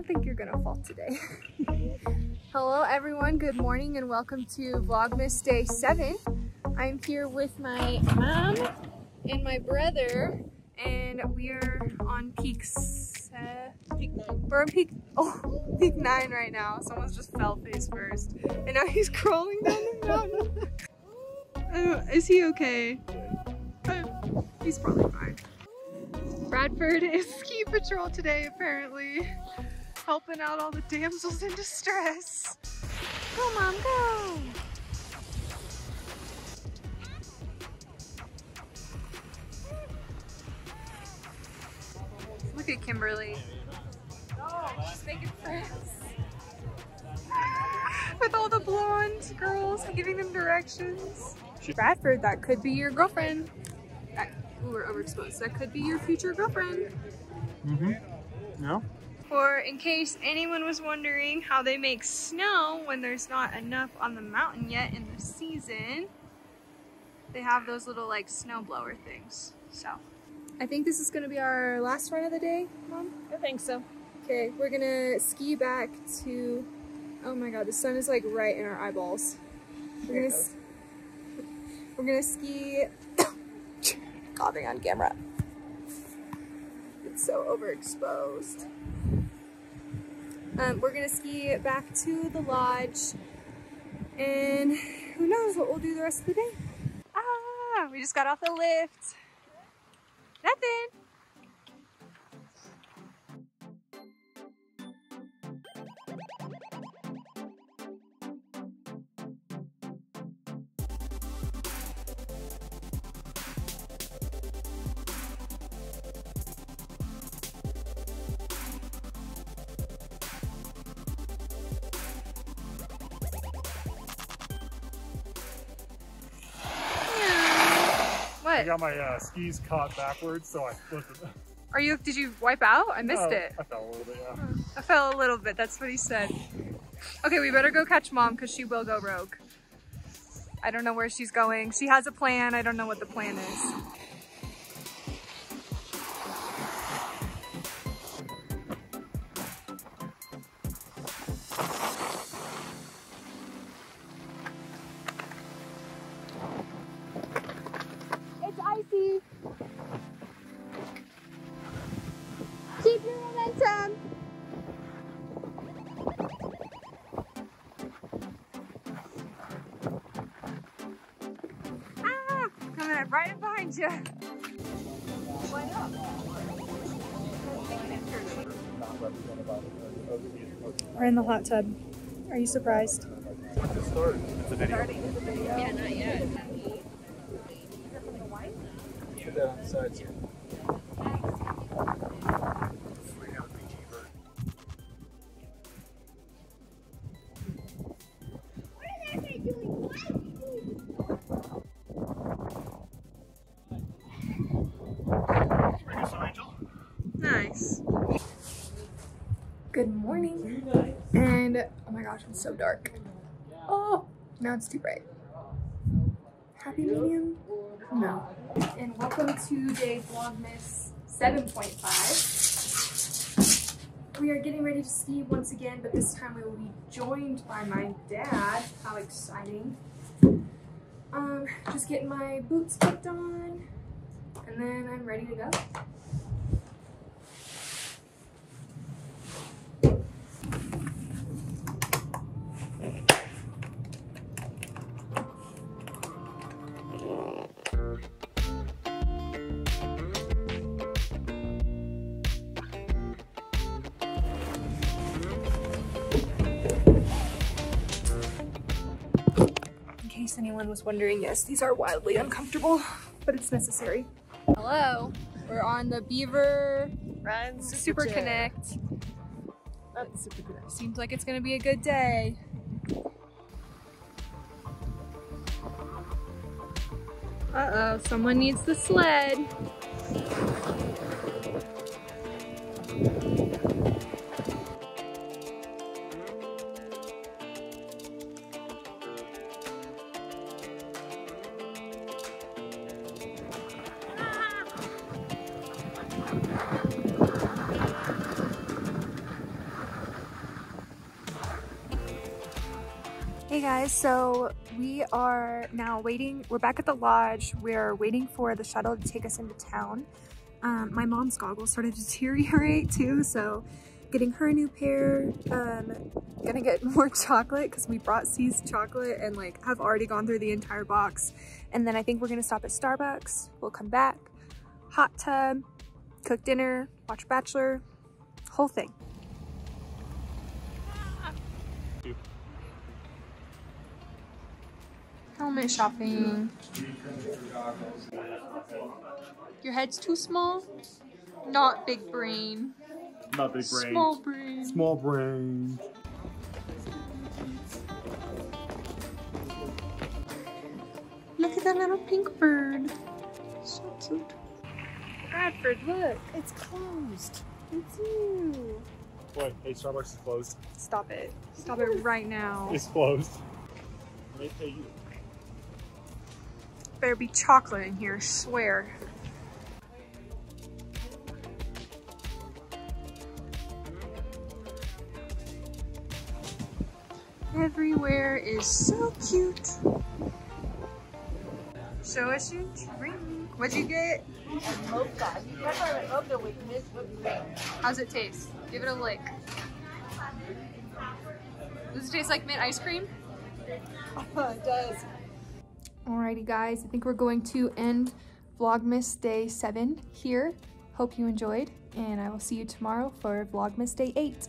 don't think you're gonna fall today. Hello everyone, good morning and welcome to Vlogmas Day 7. I'm here with my mom and my brother and we are on peaks. Uh, peak oh, peak nine right now. Someone's just fell face first. And now he's crawling down the mountain. uh, is he okay? Uh, he's probably fine. Bradford is ski patrol today apparently. Helping out all the damsels in distress. Go mom, go! Look at Kimberly. Oh, she's making friends. With all the blonde girls giving them directions. Bradford, that could be your girlfriend. That, ooh, we're overexposed. That could be your future girlfriend. Mm-hmm. Yeah. Or in case anyone was wondering how they make snow when there's not enough on the mountain yet in the season, they have those little like snow blower things. So I think this is gonna be our last run of the day, Mom? I think so. Okay, we're gonna ski back to, oh my God, the sun is like right in our eyeballs. We're gonna, we're gonna ski, coughing on camera. It's so overexposed. Um, we're gonna ski back to the lodge and who knows what we'll do the rest of the day. Ah, we just got off the lift. Nothing. I got my uh, skis caught backwards, so I flipped it. Are you, did you wipe out? I missed Oh, it. I fell a little bit, yeah. I fell a little bit, that's what he said. Okay, we better go catch mom because she will go rogue. I don't know where she's going. She has a plan, I don't know what the plan is. Behind you. We're in the hot tub. Are you surprised? Just started. It's a video. Yeah, not yet. Put that on the sides. Good morning. And oh my gosh, it's so dark. Oh, now it's too bright. Happy medium? No. And welcome to day Vlogmas 7.5. We are getting ready to ski once again, but this time we will be joined by my dad. How exciting. Um, just getting my boots kicked on, and then I'm ready to go. Case anyone was wondering, yes, these are wildly uncomfortable, but it's necessary. Hello, we're on the Beaver Run Super Connect. That's super connect. Seems like it's gonna be a good day. Uh-oh, someone needs the sled. Hey guys, so we are now waiting. We're back at the lodge. We're waiting for the shuttle to take us into town. Um, my mom's goggles started to deteriorate too, so getting her a new pair. Um, gonna get more chocolate because we brought See's chocolate and like have already gone through the entire box. And then I think we're gonna stop at Starbucks. We'll come back, hot tub, cook dinner, watch Bachelor, whole thing. Helmet shopping. Your head's too small? Not big brain. Not big brain. Small brain. Small brain. Look at that little pink bird. So cute. Bradford, look, it's closed. It's you. Boy, hey, Starbucks is closed. Stop it. Stop it right now. It's closed. Pay you. Better be chocolate in here, swear. Everywhere is so cute. Show us your drink. What'd you get? Mocha. You never mocha with Miss Whipped Cream. How's it taste? Give it a lick. Does it taste like mint ice cream? it does. Alrighty guys, I think we're going to end Vlogmas Day 7 here. Hope you enjoyed, and I will see you tomorrow for Vlogmas Day 8.